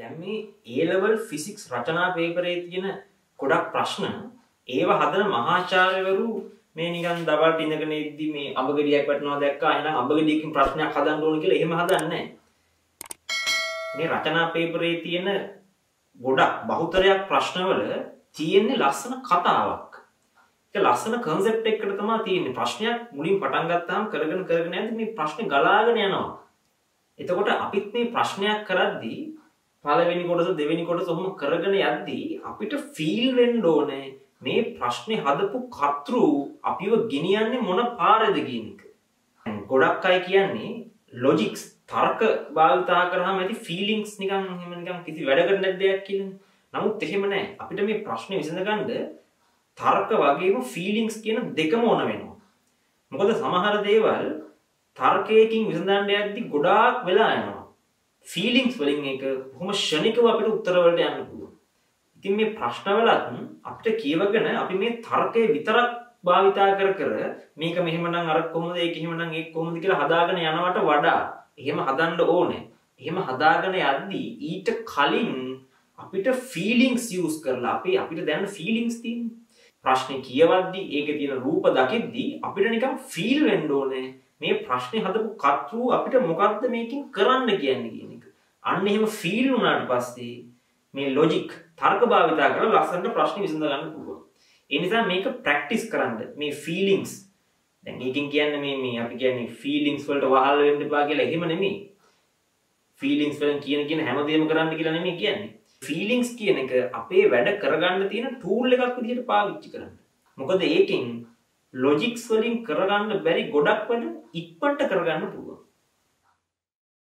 දැන් මේ A level physics රචනා පේපරේ තියෙන ගොඩක් ප්‍රශ්න ඒව හදන මහාචාර්යවරු මේ නිකන් දවල්ට ඉඳගෙන ඉද්දි මේ අඹගෙඩියක් වැටෙනවා දැක්කා එහෙනම් අඹගෙඩියකින් ප්‍රශ්නයක් හදන්න ඕන කියලා එහෙම හදන්නේ මේ රචනා පේපරේ තියෙන ගොඩක් බහුතරයක් ප්‍රශ්නවල තියෙන්නේ ලස්සන කතාවක්. ඒක ලස්සන කන්සෙප්ට් එකකට තමයි තියෙන්නේ. ප්‍රශ්නයක් මුලින් පටන් ගත්තාම කරගෙන කරගෙන යද්දි මේ ප්‍රශ්නේ ගලාගෙන යනවා. එතකොට අපිත් මේ ප්‍රශ්නයක් කරද්දී පළවෙනි කොටස දෙවෙනි කොටස ඔහොම කරගෙන යද්දී අපිට ෆීල් වෙන්න ඕනේ මේ ප්‍රශ්නේ හදපු කර්තෘ අපිව ගෙනියන්නේ මොන පාරද කියන එක. ගොඩක් අය කියන්නේ ලොජික්ස් තර්ක භාවිතා කරාම ඇති ෆීලිංගස් නිකන් එහෙම නිකන් කිසි වැඩකට නැති දෙයක් කියලා. නමුත් එහෙම නැහැ. අපිට මේ ප්‍රශ්නේ විසඳගන්න තර්ක වගේම ෆීලිංගස් කියන දෙකම ඕන වෙනවා. මොකද සමහර දේවල් තර්කයකින් විසඳන්න යද්දි ගොඩාක් වෙලා යනවා. ෆීලිංගස් වලින් එක බොහොම ෂණිකව අපිට උත්තර වලට යන්න පුළුවන්. ඉතින් මේ ප්‍රශ්නවලත් අපිට කියවගෙන අපි මේ තර්කය විතරක් භාවිතා කර කර මේක මෙහෙමනම් අර කොහොමද ඒක එහෙමනම් ඒක කොහොමද කියලා හදාගෙන යනවට වඩා එහෙම හදන්න ඕනේ. එහෙම හදාගෙන යද්දී ඊට කලින් අපිට ෆීලිංගස් යූස් කරලා අපි අපිට දැනන ෆීලිංගස් තියෙන්නේ. ප්‍රශ්නේ කියවද්දී ඒකේ තියෙන රූප දකිද්දී අපිට නිකන් ෆීල් වෙන්න ඕනේ. මේ ප්‍රශ්නේ හදපු කර්තෘ අපිට මොකද්ද මේකෙන් කරන්න කියන්නේ කියන එක. අන්න එහෙම ෆීල් වුණාට පස්සේ මේ ලොජික් තර්ක භාවිතා කරලා ලස්සනට ප්‍රශ්නේ විසඳ ගන්න පුළුවන්. ඒ නිසා මේක ප්‍රැක්ටිස් කරන්න මේ ෆීලිංගස් දැන් ඒකෙන් කියන්නේ මේ මේ අපි කියන්නේ ෆීලිංගස් වලට වහල් වෙන්න එපා කියලා එහෙම නෙමෙයි. ෆීලිංගස් වලින් කියන කියන හැමදේම කරන්න කියලා නෙමෙයි කියන්නේ. ෆීලිංගස් කියන එක අපේ වැඩ කරගන්න තියෙන ටූල් එකක් විදිහට පාවිච්චි කරන්න. මොකද ඒකෙන් ලොජික්ස් වලින් කරගන්න බැරි ගොඩක් වැඩ ඉක්මනට කරගන්න පුළුවන්.